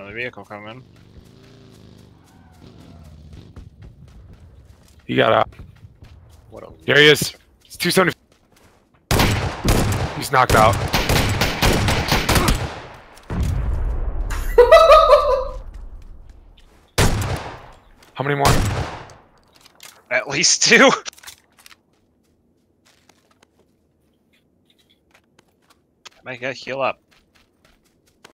Another vehicle coming. He got out. What a There he is. It's 270. He's knocked out. How many more? At least two. Make a heal up.